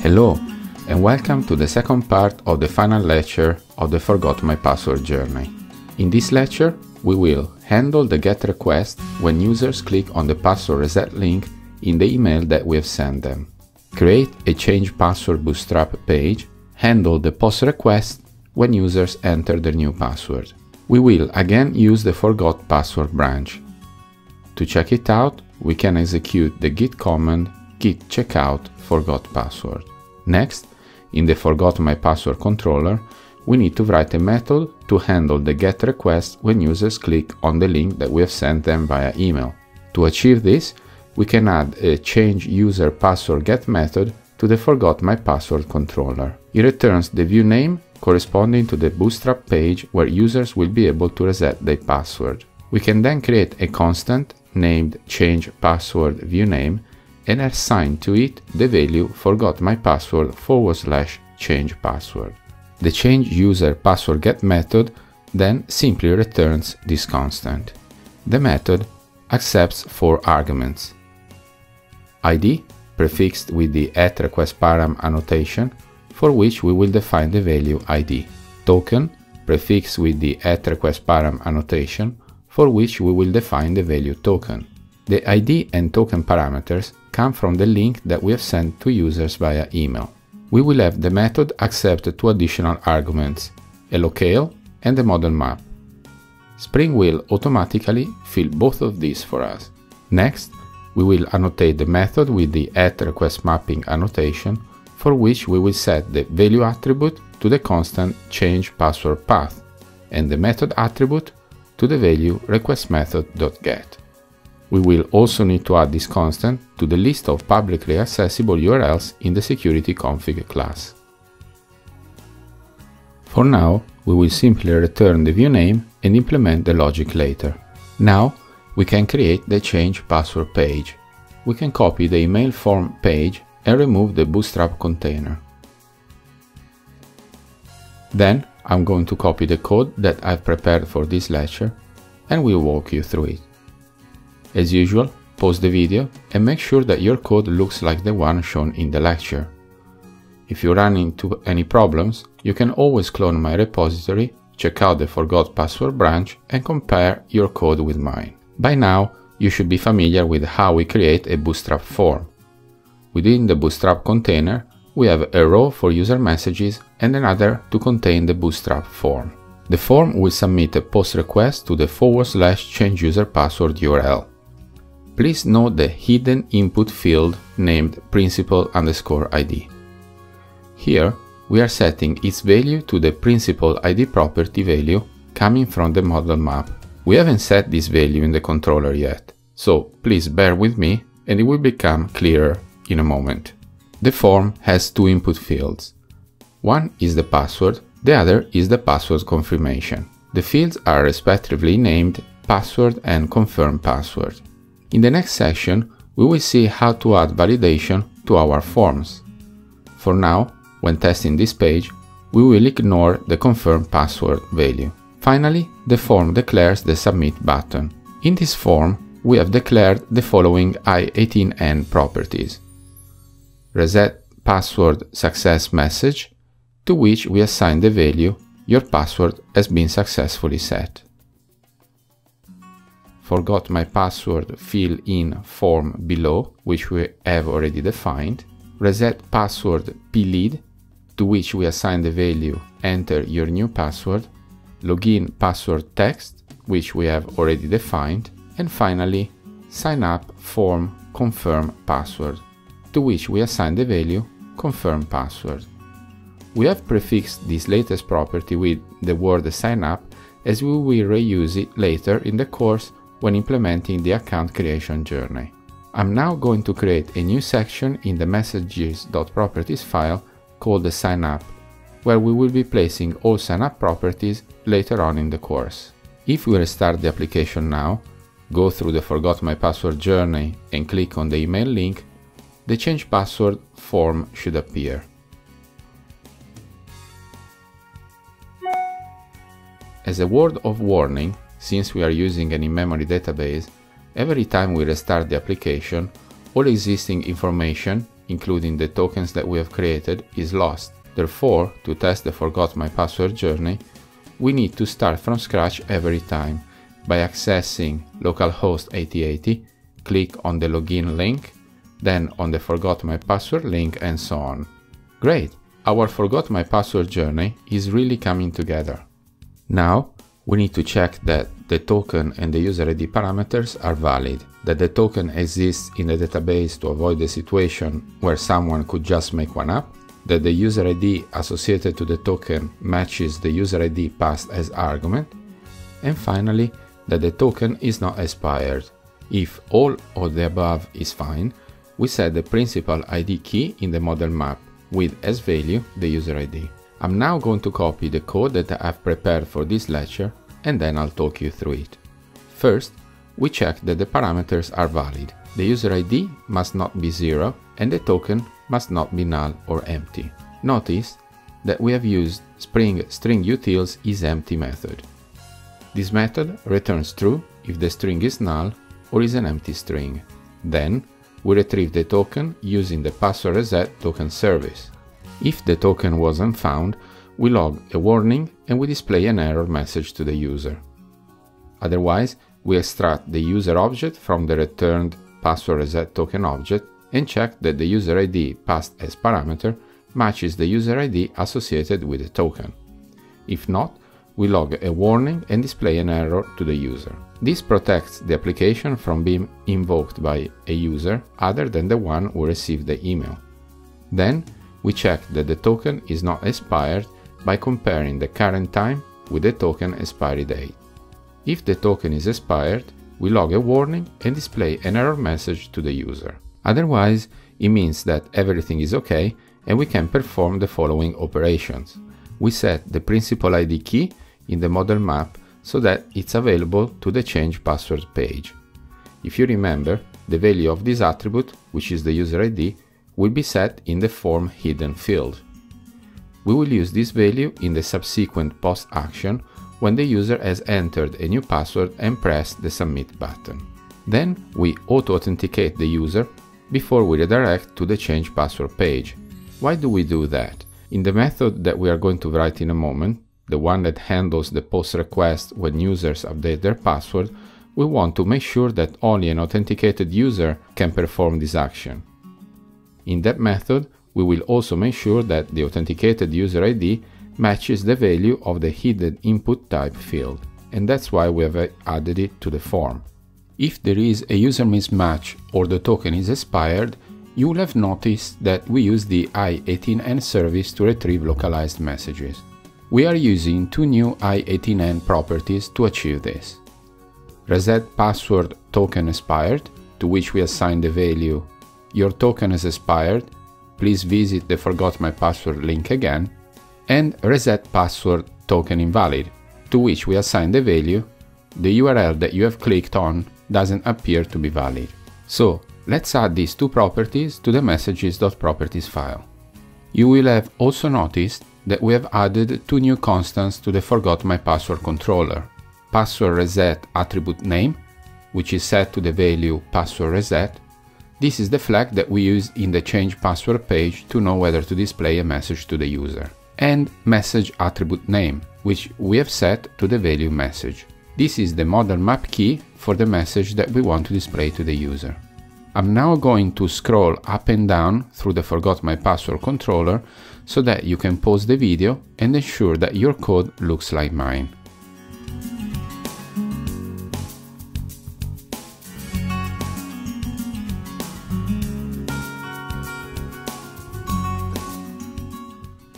Hello, and welcome to the second part of the final lecture of the Forgot My Password journey. In this lecture, we will handle the GET request when users click on the password reset link in the email that we have sent them. Create a change password bootstrap page, handle the post request when users enter their new password. We will again use the forgot password branch. To check it out, we can execute the git command git checkout forgot password. Next, in the forgot my password controller, we need to write a method to handle the GET request when users click on the link that we have sent them via email. To achieve this, we can add a change user password get method to the forgot my password controller. It returns the view name corresponding to the Bootstrap page where users will be able to reset their password. We can then create a constant named change password view name and assign to it the value forgot my password forward slash change password. The change user password get method then simply returns this constant. The method accepts four arguments. ID, prefixed with the at request param annotation, for which we will define the value ID. Token, prefixed with the at request param annotation, for which we will define the value token. The ID and token parameters come from the link that we have sent to users via email we will have the method accept two additional arguments, a locale and a model map. Spring will automatically fill both of these for us. Next, we will annotate the method with the at request mapping annotation for which we will set the value attribute to the constant change password path and the method attribute to the value request method.get. We will also need to add this constant to the list of publicly accessible URLs in the security config class. For now, we will simply return the view name and implement the logic later. Now, we can create the change password page. We can copy the email form page and remove the bootstrap container. Then, I'm going to copy the code that I've prepared for this lecture and we'll walk you through it. As usual, pause the video and make sure that your code looks like the one shown in the lecture. If you run into any problems, you can always clone my repository, check out the forgot password branch and compare your code with mine. By now, you should be familiar with how we create a Bootstrap form. Within the Bootstrap container, we have a row for user messages and another to contain the Bootstrap form. The form will submit a post request to the forward slash change user password URL. Please note the hidden input field named principal underscore ID. Here, we are setting its value to the principal ID property value coming from the model map. We haven't set this value in the controller yet, so please bear with me and it will become clearer in a moment. The form has two input fields. One is the password, the other is the password confirmation. The fields are respectively named password and confirm password. In the next section, we will see how to add validation to our forms. For now, when testing this page, we will ignore the confirm password value. Finally, the form declares the submit button. In this form, we have declared the following I18N properties. Reset password success message, to which we assign the value your password has been successfully set forgot my password fill in form below, which we have already defined, reset password plead, to which we assign the value enter your new password, login password text, which we have already defined, and finally sign up form confirm password, to which we assign the value confirm password. We have prefixed this latest property with the word sign up as we will reuse it later in the course when implementing the account creation journey. I'm now going to create a new section in the messages.properties file called the sign up, where we will be placing all sign up properties later on in the course. If we restart the application now, go through the forgot my password journey and click on the email link, the change password form should appear. As a word of warning, since we are using an in-memory database, every time we restart the application, all existing information including the tokens that we have created, is lost. Therefore, to test the forgot my password journey, we need to start from scratch every time by accessing localhost 8080, click on the login link, then on the forgot my password link and so on. Great! Our forgot my password journey is really coming together. Now, we need to check that the token and the user ID parameters are valid, that the token exists in the database to avoid the situation where someone could just make one up, that the user ID associated to the token matches the user ID passed as argument, and finally, that the token is not expired. If all of the above is fine, we set the principal ID key in the model map with as value the user ID. I'm now going to copy the code that I've prepared for this lecture and then I'll talk you through it. First, we check that the parameters are valid. The user ID must not be 0 and the token must not be null or empty. Notice that we have used Spring string utils is empty method. This method returns true if the string is null or is an empty string. Then we retrieve the token using the password reset token service. If the token wasn't found, we log a warning and we display an error message to the user. Otherwise, we extract the user object from the returned password reset token object and check that the user ID passed as parameter matches the user ID associated with the token. If not, we log a warning and display an error to the user. This protects the application from being invoked by a user other than the one who received the email. Then we check that the token is not expired by comparing the current time with the token expiry date. If the token is expired, we log a warning and display an error message to the user. Otherwise, it means that everything is okay and we can perform the following operations. We set the principal ID key in the model map so that it's available to the change password page. If you remember, the value of this attribute, which is the user ID, will be set in the form hidden field. We will use this value in the subsequent post action when the user has entered a new password and pressed the submit button. Then we auto-authenticate the user before we redirect to the change password page. Why do we do that? In the method that we are going to write in a moment, the one that handles the post request when users update their password, we want to make sure that only an authenticated user can perform this action. In that method, we will also make sure that the authenticated user ID matches the value of the hidden input type field, and that's why we have added it to the form. If there is a user mismatch or the token is expired, you will have noticed that we use the i18n service to retrieve localized messages. We are using two new i18n properties to achieve this. Reset password token expired, to which we assign the value your token has expired, please visit the forgot my password link again, and reset password token invalid, to which we assign the value the URL that you have clicked on doesn't appear to be valid. So let's add these two properties to the messages.properties file. You will have also noticed that we have added two new constants to the forgot my password controller. Password reset attribute name, which is set to the value password reset, this is the flag that we use in the change password page to know whether to display a message to the user. And message attribute name, which we have set to the value message. This is the model map key for the message that we want to display to the user. I'm now going to scroll up and down through the forgot my password controller so that you can pause the video and ensure that your code looks like mine.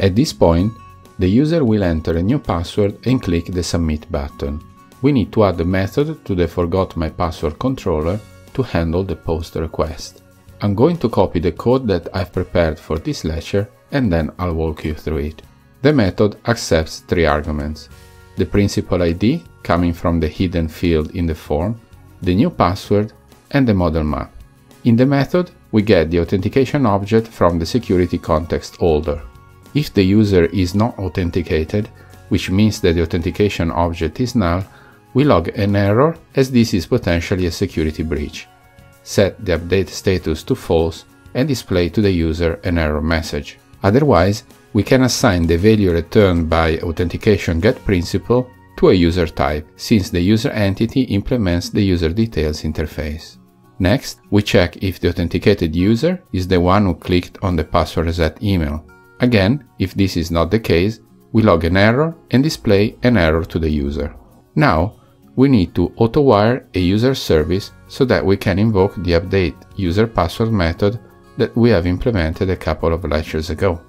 At this point, the user will enter a new password and click the Submit button. We need to add a method to the Forgot My Password controller to handle the post request. I'm going to copy the code that I've prepared for this lecture and then I'll walk you through it. The method accepts three arguments. The principal ID, coming from the hidden field in the form, the new password, and the model map. In the method, we get the authentication object from the security context holder. If the user is not authenticated, which means that the authentication object is null, we log an error as this is potentially a security breach. Set the update status to false and display to the user an error message. Otherwise, we can assign the value returned by authentication get principal to a user type, since the user entity implements the user details interface. Next, we check if the authenticated user is the one who clicked on the password reset email. Again, if this is not the case, we log an error and display an error to the user. Now, we need to auto-wire a user service so that we can invoke the update user password method that we have implemented a couple of lectures ago.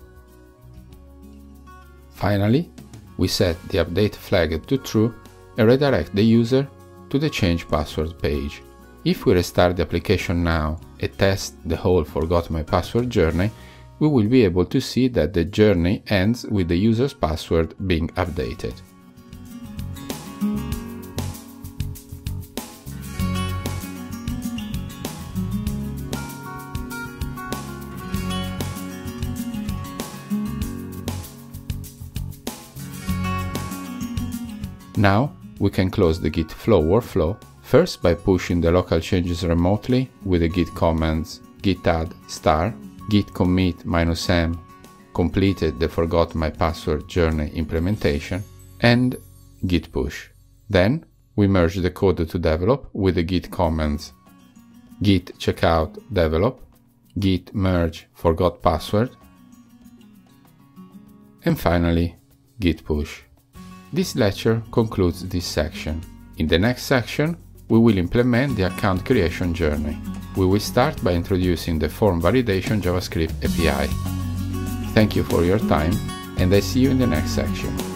Finally, we set the update flag to true and redirect the user to the change password page. If we restart the application now and test the whole forgot my password journey, we will be able to see that the journey ends with the user's password being updated. Now we can close the git flow workflow first by pushing the local changes remotely with the git commands git add star, git commit minus m completed the forgot my password journey implementation, and git push. Then we merge the code to develop with the git commands git checkout develop, git merge forgot password, and finally git push. This lecture concludes this section. In the next section, we will implement the account creation journey. We will start by introducing the form validation JavaScript API. Thank you for your time, and I see you in the next section.